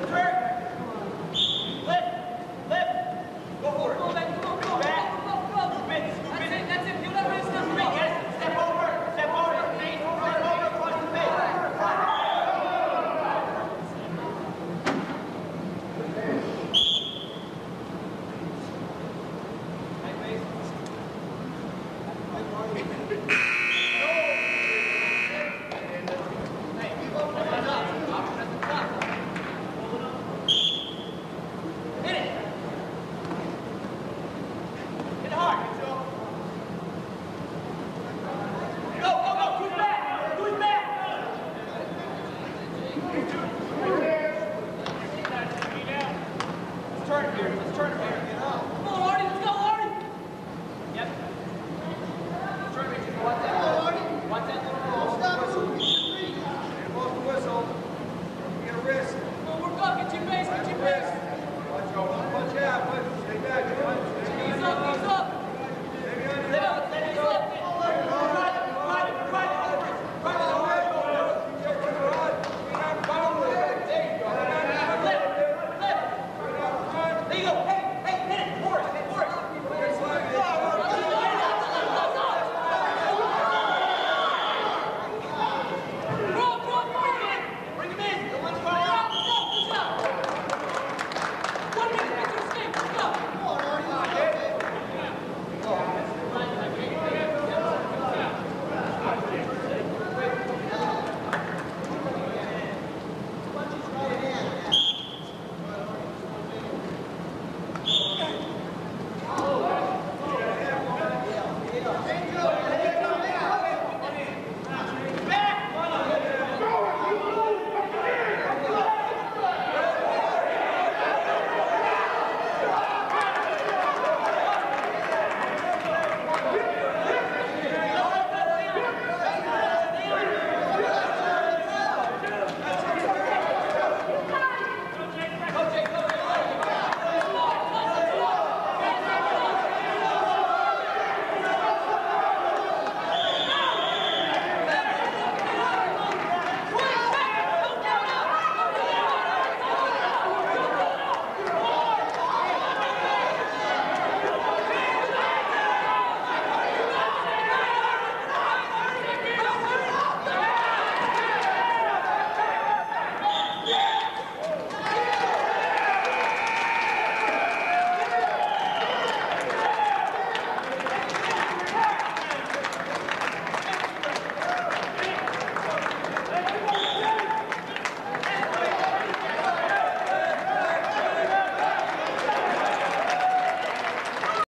Good. There you go.